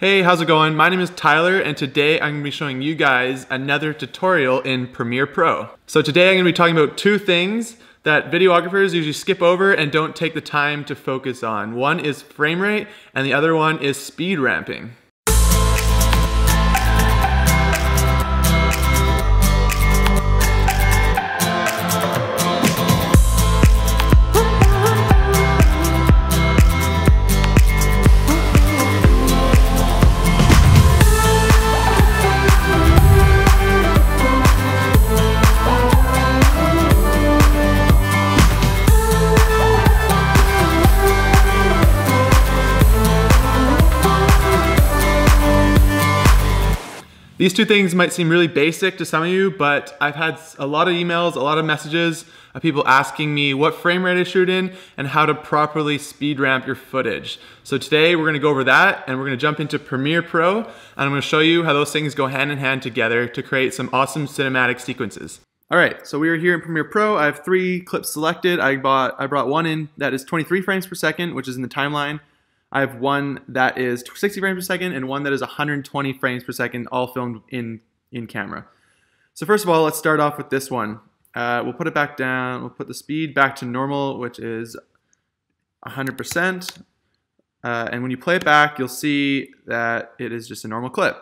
Hey, how's it going? My name is Tyler and today I'm going to be showing you guys another tutorial in Premiere Pro. So today I'm going to be talking about two things that videographers usually skip over and don't take the time to focus on. One is frame rate and the other one is speed ramping. These two things might seem really basic to some of you, but I've had a lot of emails, a lot of messages of people asking me what frame rate I shoot in and how to properly speed ramp your footage. So today we're gonna go over that and we're gonna jump into Premiere Pro and I'm gonna show you how those things go hand in hand together to create some awesome cinematic sequences. All right, so we are here in Premiere Pro. I have three clips selected. I bought I brought one in that is 23 frames per second, which is in the timeline. I have one that is 60 frames per second and one that is 120 frames per second, all filmed in, in camera. So first of all, let's start off with this one. Uh, we'll put it back down. We'll put the speed back to normal, which is 100%. Uh, and when you play it back, you'll see that it is just a normal clip.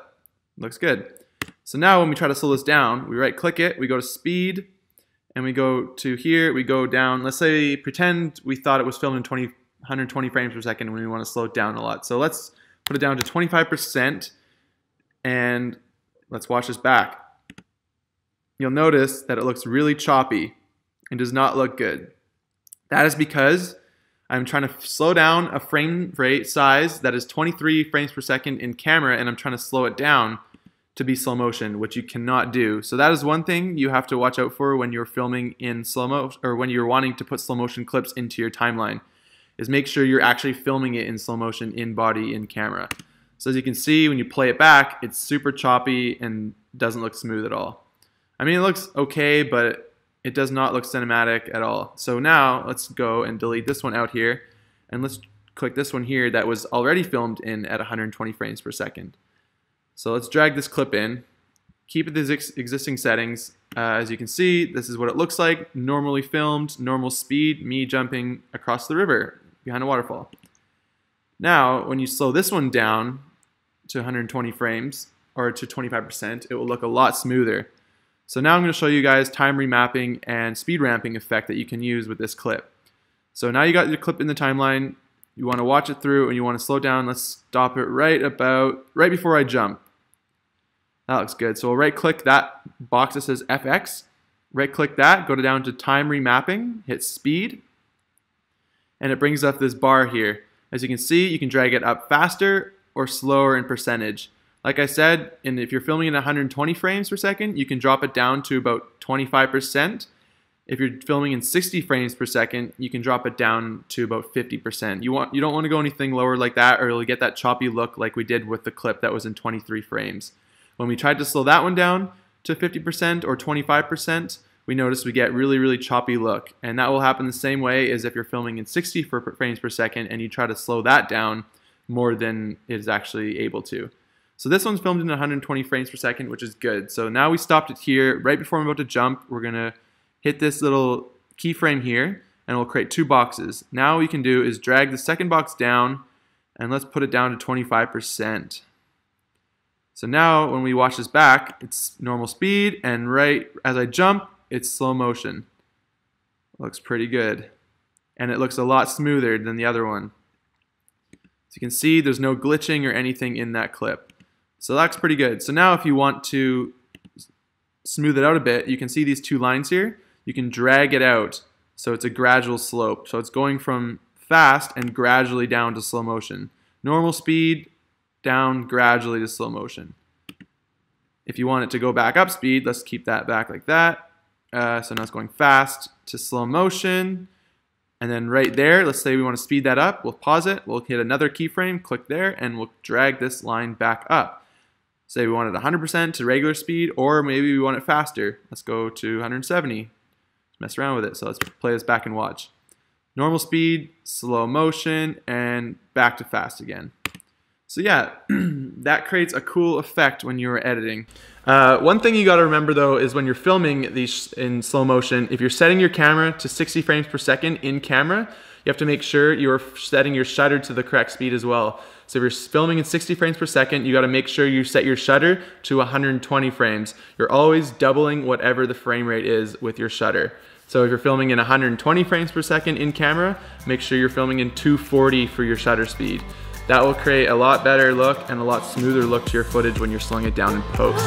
Looks good. So now when we try to slow this down, we right click it, we go to speed, and we go to here, we go down. Let's say, pretend we thought it was filmed in 20 120 frames per second when we want to slow it down a lot. So let's put it down to 25% and let's watch this back. You'll notice that it looks really choppy and does not look good. That is because I'm trying to slow down a frame rate size that is 23 frames per second in camera and I'm trying to slow it down to be slow motion, which you cannot do. So that is one thing you have to watch out for when you're filming in slow mo or when you're wanting to put slow motion clips into your timeline is make sure you're actually filming it in slow motion in body in camera. So as you can see, when you play it back, it's super choppy and doesn't look smooth at all. I mean, it looks okay, but it does not look cinematic at all. So now let's go and delete this one out here and let's click this one here that was already filmed in at 120 frames per second. So let's drag this clip in, keep it the existing settings. Uh, as you can see, this is what it looks like, normally filmed, normal speed, me jumping across the river behind a waterfall. Now, when you slow this one down to 120 frames or to 25%, it will look a lot smoother. So now I'm going to show you guys time remapping and speed ramping effect that you can use with this clip. So now you got your clip in the timeline, you want to watch it through and you want to slow down. Let's stop it right about, right before I jump. That looks good. So we'll right click that box that says FX, right click that, go down to time remapping, hit speed, and it brings up this bar here. As you can see, you can drag it up faster or slower in percentage. Like I said, and if you're filming in 120 frames per second, you can drop it down to about 25%. If you're filming in 60 frames per second, you can drop it down to about 50%. You want you don't want to go anything lower like that or you'll get that choppy look like we did with the clip that was in 23 frames. When we tried to slow that one down to 50% or 25%, we notice we get really, really choppy look. And that will happen the same way as if you're filming in 60 frames per second and you try to slow that down more than it is actually able to. So this one's filmed in 120 frames per second, which is good. So now we stopped it here. Right before I'm about to jump, we're gonna hit this little keyframe here and we'll create two boxes. Now what we can do is drag the second box down and let's put it down to 25%. So now when we watch this back, it's normal speed and right as I jump, it's slow motion. Looks pretty good. And it looks a lot smoother than the other one. As you can see, there's no glitching or anything in that clip. So that's pretty good. So now if you want to smooth it out a bit, you can see these two lines here. You can drag it out so it's a gradual slope. So it's going from fast and gradually down to slow motion. Normal speed, down gradually to slow motion. If you want it to go back up speed, let's keep that back like that. Uh, so now it's going fast to slow motion. And then right there, let's say we want to speed that up. We'll pause it. We'll hit another keyframe, click there, and we'll drag this line back up. Say we want it 100% to regular speed, or maybe we want it faster. Let's go to 170. Let's mess around with it. So let's play this back and watch. Normal speed, slow motion, and back to fast again. So yeah, that creates a cool effect when you're editing. Uh, one thing you got to remember though is when you're filming these in slow motion, if you're setting your camera to 60 frames per second in camera, you have to make sure you're setting your shutter to the correct speed as well. So if you're filming in 60 frames per second, you got to make sure you set your shutter to 120 frames. You're always doubling whatever the frame rate is with your shutter. So if you're filming in 120 frames per second in camera, make sure you're filming in 240 for your shutter speed. That will create a lot better look and a lot smoother look to your footage when you're slowing it down in post.